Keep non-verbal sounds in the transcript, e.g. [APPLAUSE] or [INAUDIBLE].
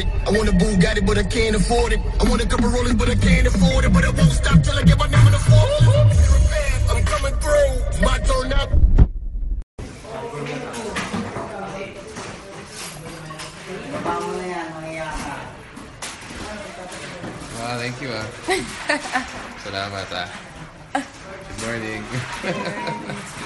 I want a Bugatti, but I can't afford it. I want a couple rollers, but I can't afford it. But I won't stop till I get my name on the floor. I'm coming through. My turn up. Wow, thank you ah. [LAUGHS] Salamat. Ah. Good morning. [LAUGHS]